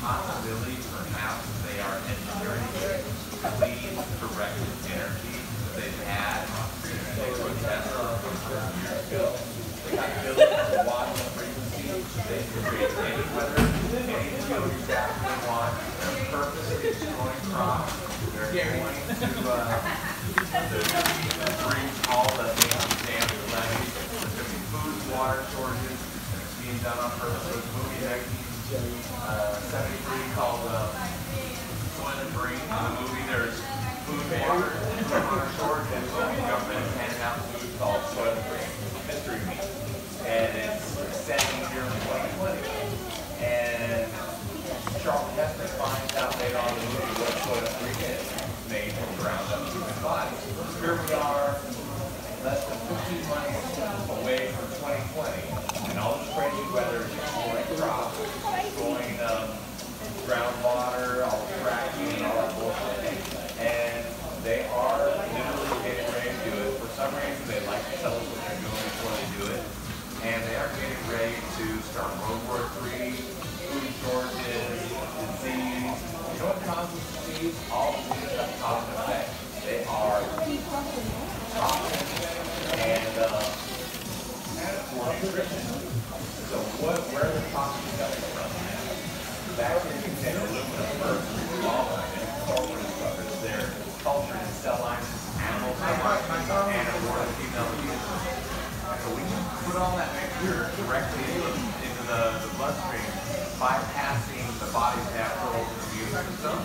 Possibility, perhaps they are engineering clean, directed energy that they've had since they were Tesla years ago. They got billions of watts of frequency. They can create any weather, any geographic they want. They're purposely destroying crops. They're going to uh, bring all the nature damage levies. There's going to be food, water shortages. and It's being done on purpose with movie making. Uh, 73 called uh, Soylent Green. In the movie, there's food banner and Governor Short and the government handing out food called Soylent Green Mystery Meat. And it's set in the year 2020. And Charlton Heston finds out later on in the movie what Soylent Green is, made from ground up human bodies. Here we are, less than 15 months away from 2020. Tell us what they're doing before they do it. And they are getting ready to start World War III, food shortages, disease. You know what causes disease? All diseases have cause and effect. They are toxins and uh, poor nutrition. So what, where are the toxins coming from? Bacteria contain aluminum, mercury, all and put all that mixture directly into, into the, the bloodstream, bypassing the body's natural immune system.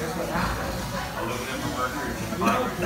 Guess what happens? Aluminum and mercury combine with